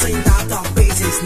Sing out the faces,